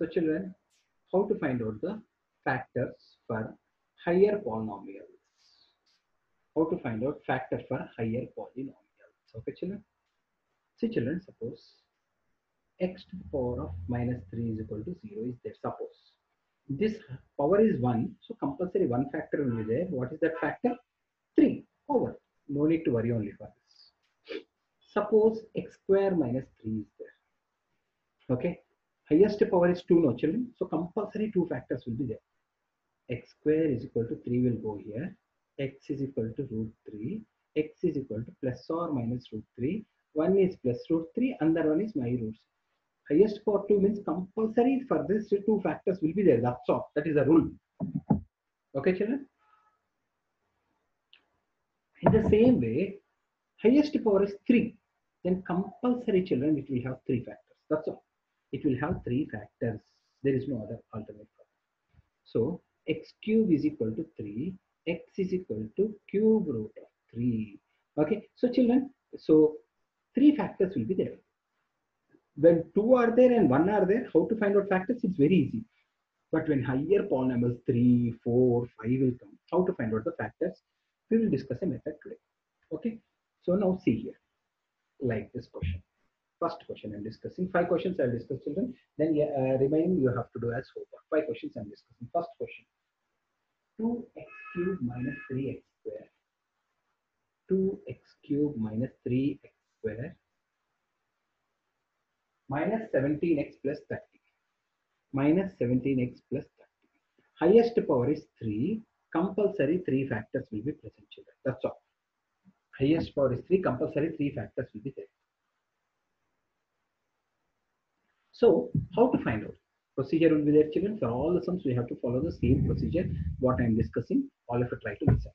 So children, how to find out the factors for higher polynomials? How to find out factor for higher polynomials? Okay, children. See, children, suppose x to the power of minus 3 is equal to 0 is there. Suppose this power is 1, so compulsory one factor will be there. What is that factor? 3 over. No need to worry only for this. Suppose x square minus 3 is there. Okay. Highest power is 2 no children. So compulsory two factors will be there. x square is equal to 3 will go here. x is equal to root 3. x is equal to plus or minus root 3. One is plus root 3, another one is my roots. Highest power 2 means compulsory for this two factors will be there. That's all. That is a rule. Okay, children? In the same way, highest power is 3. Then compulsory children, it will have three factors. That's all. It will have three factors. There is no other alternate. So x cube is equal to 3. x is equal to cube root of 3. Okay. So children, so three factors will be there. When two are there and one are there, how to find out factors? It's very easy. But when higher polynomials 3, 4, 5 will come, how to find out the factors? We will discuss a method today. Okay. So now see here, like this question. First question I'm discussing. Five questions I'll discuss children. Then uh, remaining you have to do as homework. Five questions I'm discussing. First question. 2x cube minus 3x square. 2x cube minus 3x square minus 17x plus 30 minus 17x plus 30 highest power is 3 compulsory 3 factors will be present children that's all highest power is 3 compulsory 3 factors will be there so how to find out? Procedure will be there children. For all the sums we have to follow the same procedure what i'm discussing. All of you try to listen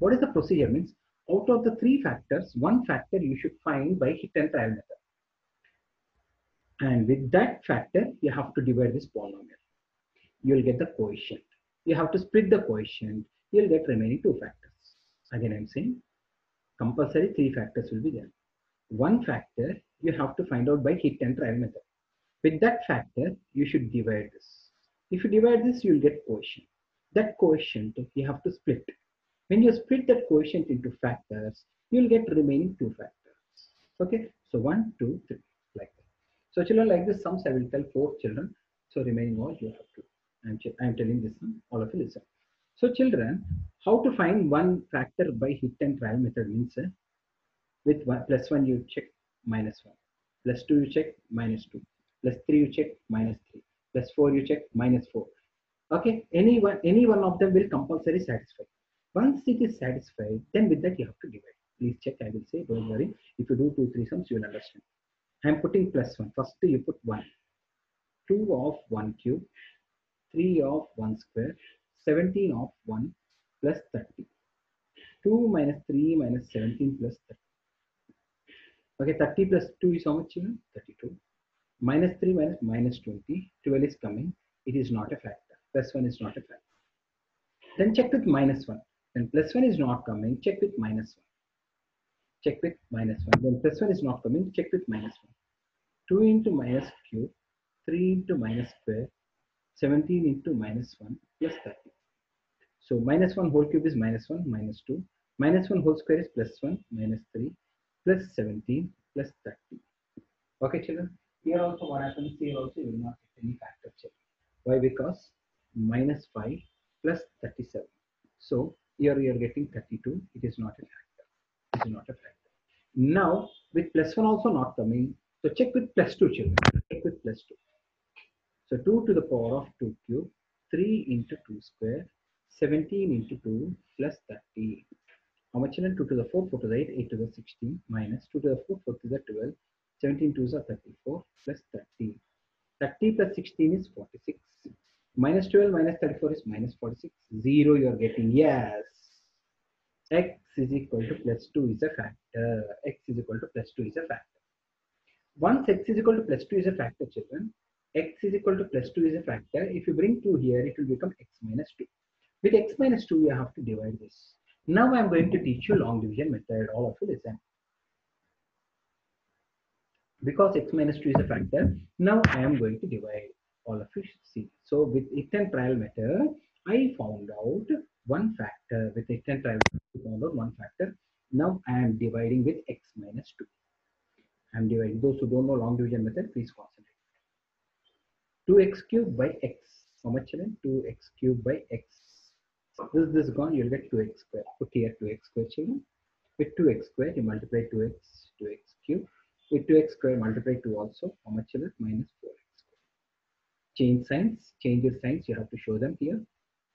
what is the procedure means? Out of the three factors one factor you should find by hit and trial method. And with that factor you have to divide this polynomial. You'll get the quotient. You have to split the quotient. You'll get remaining two factors. Again i'm saying compulsory three factors will be there. One factor you have to find out by hit and trial method with that factor you should divide this. If you divide this you'll get quotient. That quotient you have to split. When you split that quotient into factors you'll get remaining two factors. Okay? So one two three like that. So children like this sums i will tell four children. So remaining all you have to. I'm, I'm telling this one all of you listen. So children how to find one factor by hit and trial method means uh, with one plus one you check minus one. Plus two you check minus two plus 3 you check minus 3 plus 4 you check minus 4 okay any one any one of them will compulsory satisfy. Once it is satisfied then with that you have to divide. Please check i will say don't worry. If you do two three sums you will understand. I am putting plus 1 first you put 1 2 of 1 cube 3 of 1 square 17 of 1 plus 30 2 minus 3 minus 17 plus 30 okay 30 plus 2 is how much children 32 minus 3 minus minus 20 12 is coming. It is not a factor. Plus 1 is not a factor. Then check with minus 1 then plus 1 is not coming check with minus 1 check with minus 1 then plus 1 is not coming check with minus 1 2 into minus cube 3 into minus square 17 into minus 1 plus 30 so minus 1 whole cube is minus 1 minus 2 minus 1 whole square is plus 1 minus 3 plus 17 plus 30 okay children here also what happens here also you will not get any factor check. Why? Because minus 5 plus 37. So here you are getting 32. It is not a factor. It is not a factor. Now with plus 1 also not coming. So check with plus 2 children. Check with plus 2. So 2 to the power of 2 cube, 3 into 2 square, 17 into 2 plus 30. How much children? 2 to the 4, 4 to the 8, 8 to the 16 minus 2 to the 4, 4 to the 12. 17 2s are 34 plus 30. 30 plus 16 is 46. Minus 12 minus 34 is minus 46. 0 you are getting. Yes. X is equal to plus 2 is a factor. X is equal to plus 2 is a factor. Once X is equal to plus 2 is a factor, children, X is equal to plus 2 is a factor. If you bring 2 here, it will become X minus 2. With X minus 2, you have to divide this. Now I am going to teach you long division method. All of you listen. Because x minus 2 is a factor now i am going to divide all of should see. So with it and trial method, I found out one factor with it and trial method, found out one factor. Now I am dividing with x minus 2. I am dividing. Those who don't know long division method, please concentrate. 2x cubed by x. How much children? 2x cubed by x. This this gone, you'll get 2x square. Put here 2x square children. With 2x square, you multiply 2x, 2x cubed. With 2x square, multiply 2 also. How much is it? Minus 4x square. Change signs, change your signs, you have to show them here.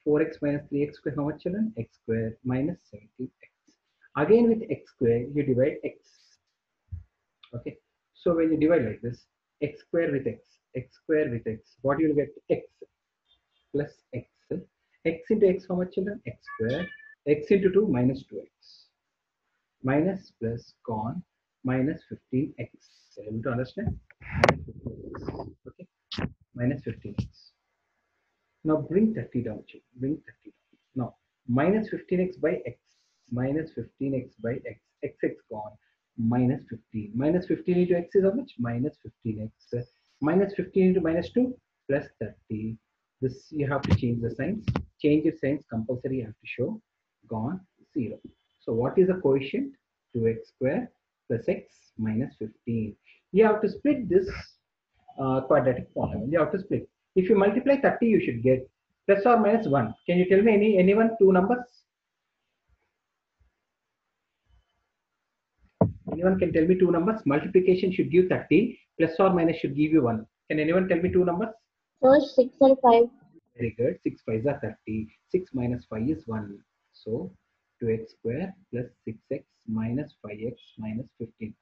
4x minus 3x square, how much children? x square minus 17x. Again with x square, you divide x. Okay. So when you divide like this, x square with x, x square with x, what you will get? x plus x. x into x, how much children? x square. x into 2 minus 2x. Minus plus con minus 15x. Able to understand? Okay. Minus 15x. Now bring 30 down. children. Bring 30 down. Now minus 15x by x. Minus 15x by x. x x gone. Minus 15. Minus 15 into x is how much? Minus 15x. Minus 15 into minus 2 plus 30. This you have to change the signs. Change your signs compulsory. You have to show. Gone. 0. So what is the coefficient? 2x square plus x minus 15. You have to split this uh, quadratic polynomial. You have to split. If you multiply 30, you should get plus or minus 1. Can you tell me any anyone two numbers? Anyone can tell me two numbers? Multiplication should give 30, plus or minus should give you 1. Can anyone tell me two numbers? Sir, 6 and 5. Very good. 6 5 are 30. 6 minus 5 is 1. So 2x square plus 6x minus 5x minus 15.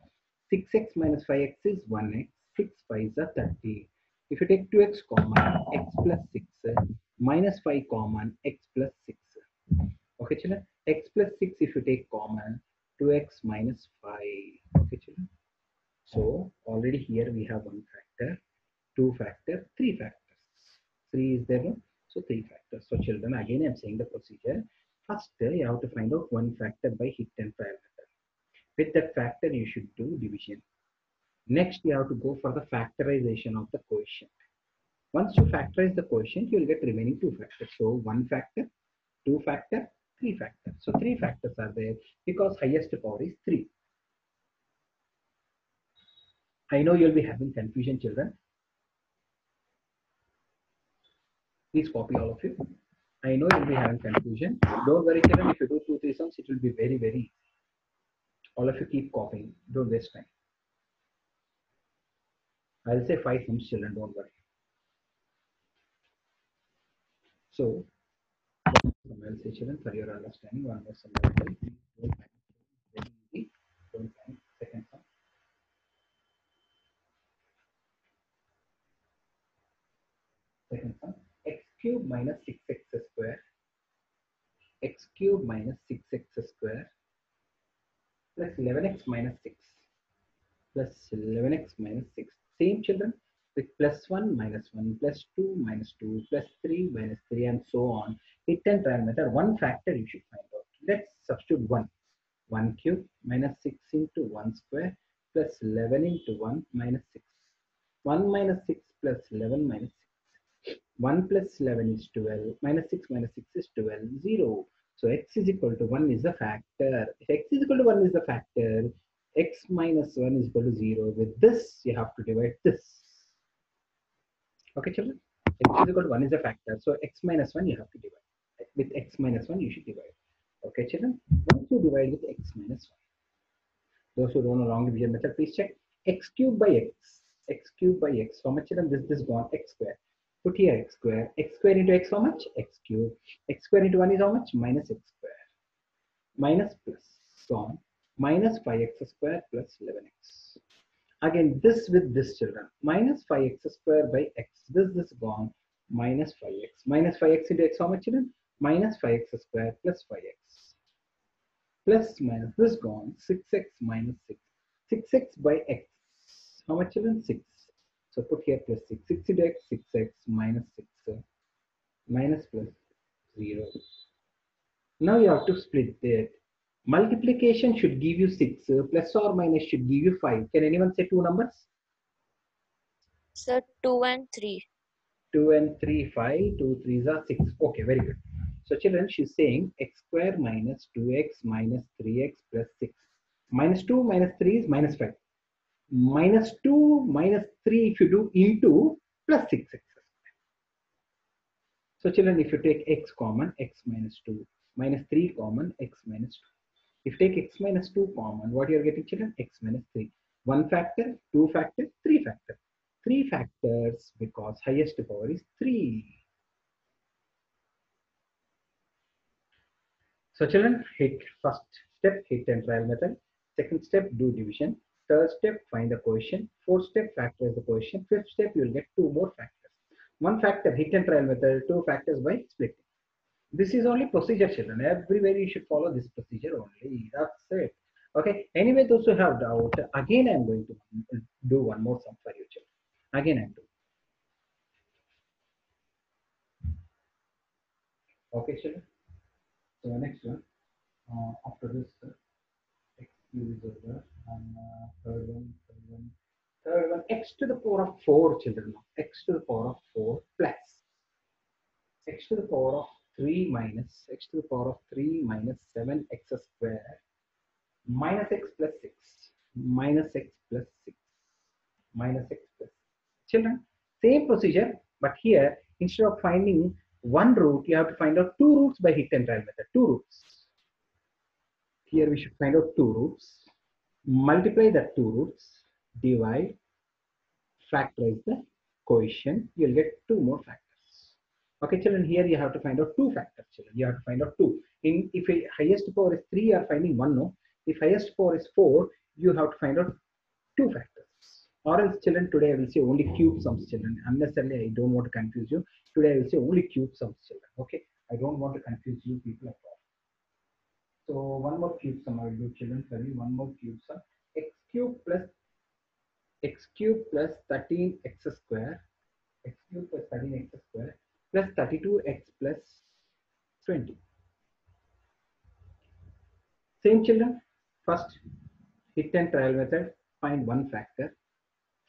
6x minus 5x is 1x. 6 5 are 30. If you take 2x common, x plus 6 minus 5 common, x plus 6. Okay, children? x plus 6 if you take common, 2x minus 5. Okay, children? So already here we have one factor, two factor, three factors. Three is there, no? So three factors. So children, again I'm saying the procedure. First, you have to find out one factor by hit and method. With that factor, you should do division. Next, you have to go for the factorization of the quotient. Once you factorize the quotient, you will get remaining two factors. So one factor, two factor, three factors. So three factors are there because highest power is three. I know you'll be having confusion, children. Please copy all of you. I know you'll be having confusion. Don't worry, children. If you do two, three sums, it will be very, very easy. All of you keep copying. Don't waste time. I'll say five sums, children. Don't worry. So, I'll say, children, for your understanding, one more sum. I'll tell you. Don't panic. Very easy. Don't panic. Second sum. Second sum. x cube minus 6x square x cube minus 6x square plus 11x minus 6 plus 11x minus 6 same children with plus 1 minus 1 plus 2 minus 2 plus 3 minus 3 and so on. Hit and method one factor you should find out. Let's substitute 1 1 cube minus 6 into 1 square plus 11 into 1 minus 6 1 minus 6 plus 11 minus 6 1 plus 11 is 12 minus 6 minus 6 is 12 0 so x is equal to 1 is the factor. If x is equal to 1 is the factor x minus 1 is equal to 0 with this you have to divide this. Okay children? X is equal to 1 is a factor. So x minus 1 you have to divide. With x minus 1 you should divide. Okay children? Once you divide with x minus 1 those who don't know long division method please check. x cube by x x cube by x. How much children? This this gone. x square put here x square x square into x how much x cube x square into 1 is how much? Minus x square. Minus plus gone minus 5x square plus 11x again this with this children. Minus 5x square by x. This this gone. Minus 5x minus 5x into x how much children? Minus 5x square plus 5x plus minus this gone. 6x minus 6 6x by x. How much children? 6 so put here plus 6 6 into x 6x minus 6 minus plus 0 now you have to split that. Multiplication should give you 6 uh, plus or minus should give you 5 can anyone say two numbers? Sir, 2 and 3. 2 and 3 5 2 3s are 6 okay very good. So children she's saying x square minus 2x minus 3x plus 6 minus 2 minus 3 is minus 5 minus 2 minus 3 if you do into plus 6x so children if you take x common x minus 2 minus 3 common x minus 2 if you take x minus 2 common what you are getting children? X minus 3 one factor two factor three factor. Three factors because highest power is 3 so children hit first step hit and trial method. Second step do division third step find the coefficient fourth step factorize the coefficient fifth step you will get two more factors. One factor hit and trial method two factors by splitting. This is only procedure children. Everywhere you should follow this procedure only. That's it. Okay? Anyway those who have doubt again i'm going to do one more sum for you children. Again i'm doing. Okay children? So next one. Uh, after this uh, and uh, third one third one. Third one x to the power of 4 children x to the power of 4 plus x to the power of 3 minus x to the power of 3 minus 7 x square minus x plus 6 minus x plus 6 minus x plus children same procedure but here instead of finding one root you have to find out two roots by hit and trial method. Two roots here we should find out two roots. Multiply the two roots divide factorize the coefficient you'll get two more factors. Okay children here you have to find out two factors children. You have to find out two. In if a highest power is 3 you are finding one no. If highest power is 4 you have to find out two factors. Or else children today i will say only cube sums children. Unnecessarily i don't want to confuse you. Today i will say only cube sums children. Okay? I don't want to confuse you people so one more cube sum i will do children you one more cube sum x cube plus x cube plus 13 x square x cube plus 13 x square plus 32x plus 20 same children first hit and trial method find one factor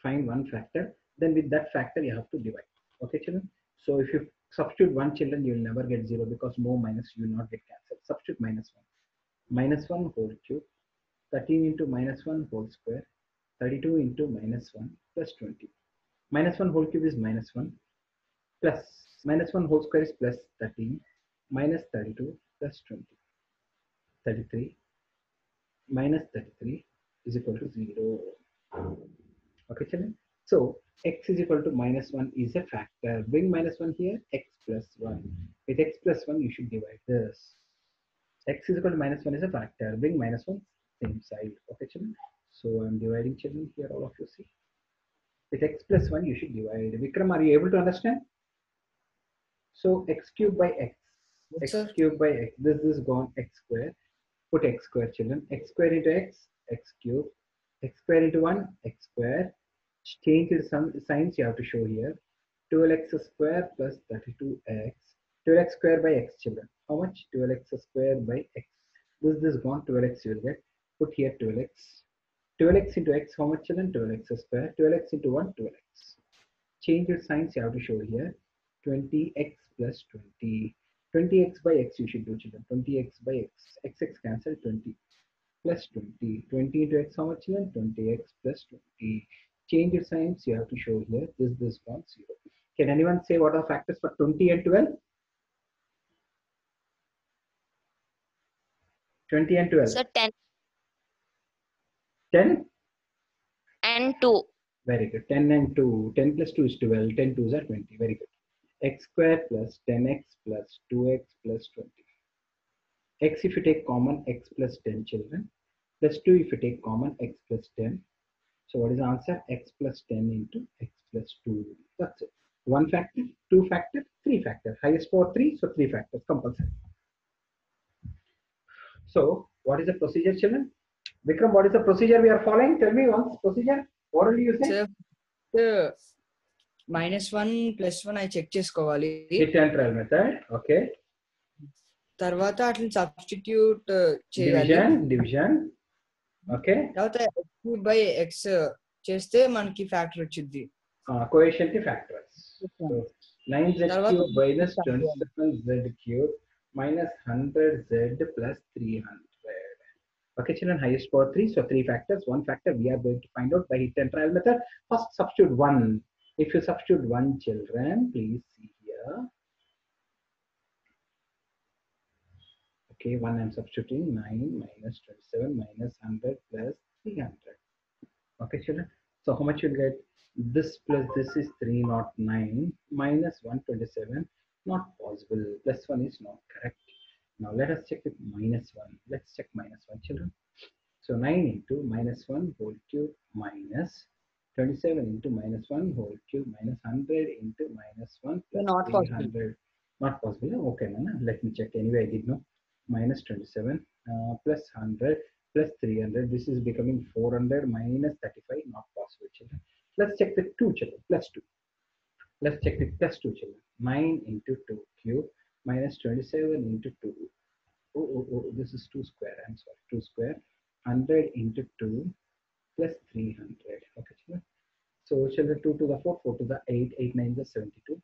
find one factor then with that factor you have to divide okay children? So if you substitute one children you will never get zero because more minus you will not get cancelled substitute minus one minus one whole cube 13 into minus one whole square 32 into minus one plus 20 minus one whole cube is minus one plus minus one whole square is plus 13 minus 32 plus 20 33 minus 33 is equal to 0 okay children? So x is equal to minus 1 is a factor. Bring minus 1 here x plus 1 with x plus 1 you should divide this x is equal to minus 1 is a factor. Bring minus 1 same side okay children so i'm dividing children here all of you see. With x plus 1 you should divide. Vikram are you able to understand? So x cube by x. Yes, x sir. cube by x. This is gone x square. Put x square children. x square into x x cube x square into 1 x square. Change the some signs you have to show here. 12x square plus 32x 12x square by x children. How much? 12x square by x. This this gone 12x you will get. Put here 12x 12x into x how much children? 12x square. 12x into 1 12x change your signs you have to show here. 20x plus 20 20x by x you should do children. 20x by x. X x cancel 20 plus 20 20 into x how much children? 20x plus 20 change your signs you have to show here. This this one zero. Can anyone say what are factors for 20 and 12 20 and 12 So 10 10 and 2. Very good. 10 and 2. 10 plus 2 is 12. 10 2s are 20. Very good. x square plus 10x plus 2x plus 20. x if you take common x plus 10 children. Plus 2 if you take common x plus 10. So what is the answer? x plus 10 into x plus 2. That's it. One factor, two factor, three factor. Highest power 3, so 3 factors compulsory. So what is the procedure children? Vikram, what is the procedure we are following? Tell me once procedure. What will you say? Sir, minus one plus one అవి check చేసుకోవాలి hit and trial method okay తర్వాత అట్లా substitute చేయాలి division division okay తర్వాత X by X చేస్తే మనకి factor వచ్చింది uh, coefficient factors so 9z తర్వాత cube minus start చేయాలి. 27z cube minus 100z plus 300. Okay, children, highest power 3. So, three factors. One factor we are going to find out by hit and trial method. First, substitute 1. If you substitute 1, children, please see here. Okay, 1 I'm substituting 9 minus 27 minus 100 plus 300. Okay, children. So, how much you'll get? This plus this is 309 minus 127. Not possible. Plus 1 is not correct. Now, let us check with minus 1. Let's check minus 1, children. So, 9 into minus 1 whole cube minus 27 into minus 1 whole cube minus 100 into minus 1 plus Not possible. Not possible. Okay, Nana. Let me check. Anyway, I did know. Minus 27 uh, plus 100 plus 300. This is becoming 400 minus 35. Not possible, children. Let's check with 2 children. Plus 2. Let's check with plus 2 children. 9 into 2 cube minus 27 into 2. Oh, oh, oh, this is 2 square. I'm sorry. 2 square. 100 into 2 plus 300. Okay, children. So, children, 2 to the 4, 4 to the 8, 8 9 is 72.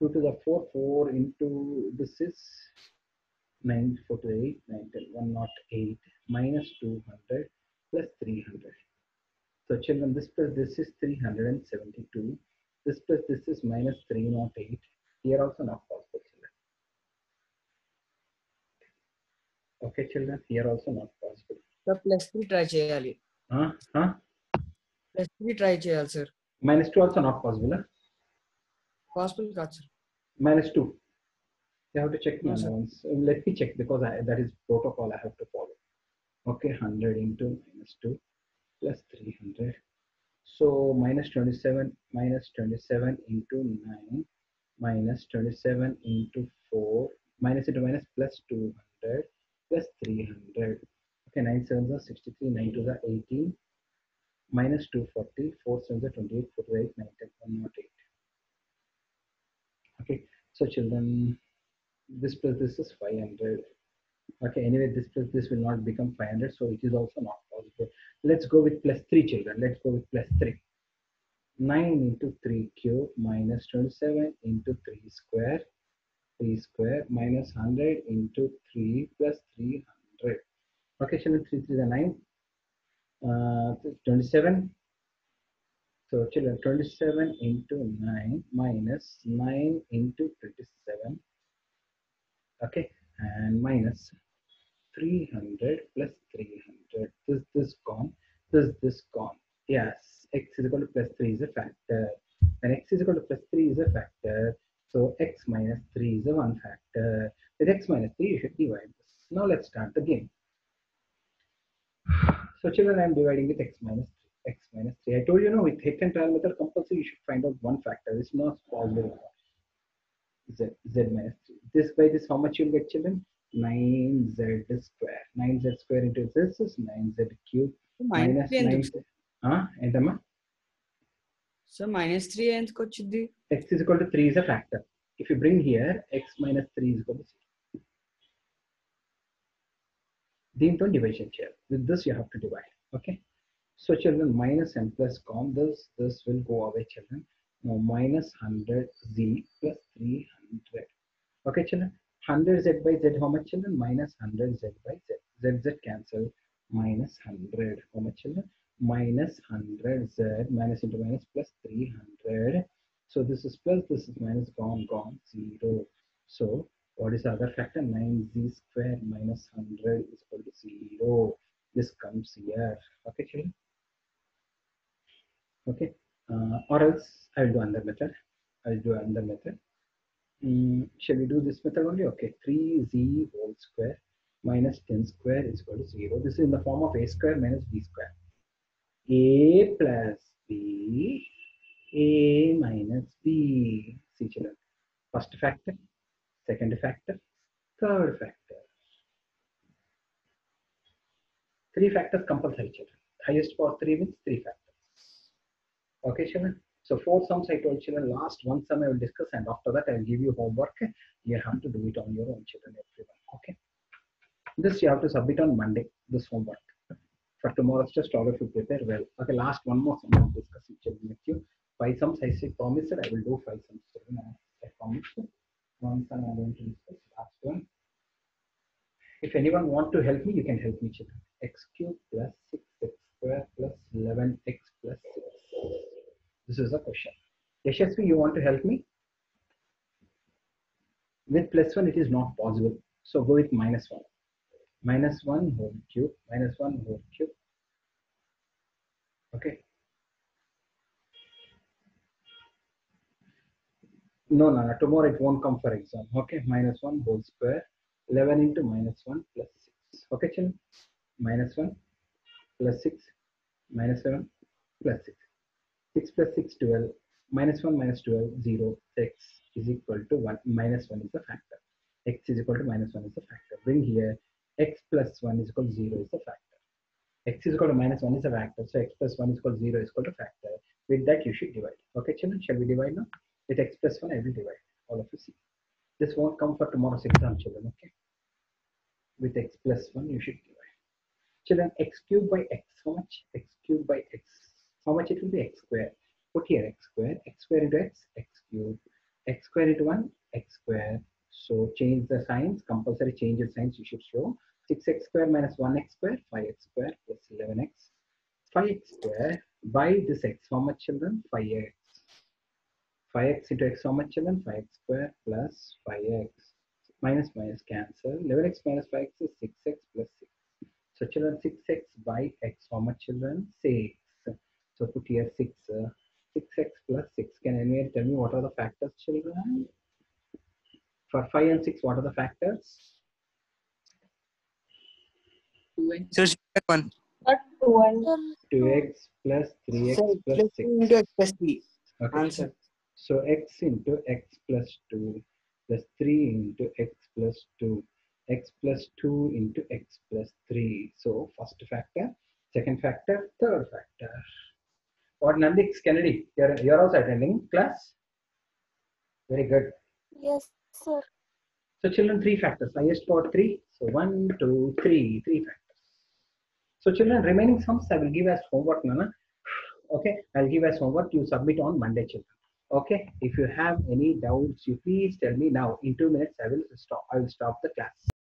2 to the 4, 4 into this is 9, 4 to the 8, 9, 10, 108 minus 200 plus 300. So, children, this plus this is 372. This plus this is minus 308. Here also not possible, children. Okay, children, here also not possible. Sir plus three try చేయాలి Huh? Huh? Plus three try చేయాలి sir Minus 2 also not possible. Huh? Possible కాదు sir minus 2 you have to check No, my sir. ones. Uh, let me check because I, that is protocol i have to follow okay 100 into minus 2 plus 300 so minus 27 minus 27 into 9 minus 27 into 4 minus into minus plus 200 plus 300 okay 9 sevens are 63 9 twos are 18 minus 240 4 sevens are 28 4 to 8 9 10 108 okay so children this plus this is 500 okay anyway this plus this will not become 500 so it is also not possible let's go with plus 3 children. Let's go with plus 3 9 into 3 cube minus 27 into 3 square 3 square minus 100 into 3 plus 300 okay children 3 3 is 9 uh, 27 so children 27 into 9 minus 9 into 27 okay and minus 300 plus 300 this this gone this this gone yes x is equal to plus 3 is a factor. And x is equal to plus 3 is a factor so x minus 3 is a one factor. With x minus 3 you should divide this. Now let's start the game. So children i'm dividing with x minus 3 x minus 3 i told you know with hit and trial method compulsory you should find out one factor. It's not possible. Z z minus 3 this by this how much you'll get children 9z square 9z square into this is 9z cube minus minus three ఎందుకు 9 ah ఏంటమ్మా sir minus three ఎందుకు వచ్చింది x is equal to 3 is a factor if you bring here x minus 3 is equal to 0 దీంతో division చేయాలి with this you have to divide okay so children minus and plus com this this will go away children now minus 100 z plus 300 okay children 100 z by z how much children? Minus 100 z by z. Z cancel. Minus 100 how much children? Minus 100 z minus into minus plus 300 so this is plus this is minus gone gone zero. So what is the other factor? 9z square minus 100 is equal to zero. This comes here. Okay children? Okay. Uh, or else i will do another method. I'll do another method Mm, shall we do this method only? Okay, 3z whole square minus 10 square is equal to 0. This is in the form of a square minus b square. a plus b, a minus b. See children. First factor, second factor, third factor. Three factors compulsory children. Highest power 3 means 3 factors. Okay children. So four sums I told children last one sum I will discuss and after that I will give you homework. You have to do it on your own children everyone. Okay. This you have to submit on Monday, this homework. For tomorrow's just all of you prepare well. Okay, last one more sum I will discuss children with you. Five sums I say promised I will do five sums children. I- comes once and I'm going to discuss last one. If anyone want to help me, you can help me children. x cube plus 6x square plus 11x plus 6. This is the question. Yashasvi, you want to help me? With plus 1, it is not possible. So go with minus 1. Minus 1 whole cube, minus 1 whole cube. Okay. No, no, no, tomorrow it won't come for exam. Okay, minus 1 whole square, 11 into minus 1 plus 6. Okay, children? Minus 1 plus 6, minus 7 plus 6. 6 plus 6, 12. Minus 1 minus 12, 0. X is equal to 1. Minus 1 is the factor. X is equal to minus 1 is the factor. Bring here, x plus 1 is equal to 0 is the factor. x is equal to minus 1 is a factor. So x plus 1 is equal to 0 is equal to factor. With that, you should divide. Okay, children, shall we divide now? With x plus 1, I will divide. All of you see. This won't come for tomorrow's exam, children. Okay. With x plus 1, you should divide. Children, x cubed by x. How much? x cubed by x. How much it will be? x square. Put here x square. x square into x, x cubed. x square into 1, x square. So change the signs. Compulsory change the signs you should show. 6x square minus 1x square, 5x square plus 11x. 5x square by this x. How much children? 5x. 5x into x how much children 5x square plus 5x minus minus cancel 11x minus 5x is 6x plus 6 so children 6x by x how much children 6 so put here 6 uh, 6x plus 6 can anyone tell me what are the factors children for 5 and 6 what are the factors So one. 2 and 2x plus 3x So, plus plus 6 two into x plus three. okay Answer. So x into x plus 2 plus 3 into x plus 2, x plus 2 into x plus 3. So first factor, second factor, third factor. What Nandix Kennedy, you're, you're also attending class? Very good. Yes, sir. So children, three factors, highest power 3. So one, two, three, three factors. So children, remaining sums I will give as homework, Nana. Okay, I'll give as homework you submit on Monday, children. Okay, if you have any doubts, you please tell me now. In two minutes, I will stop. I will stop the class.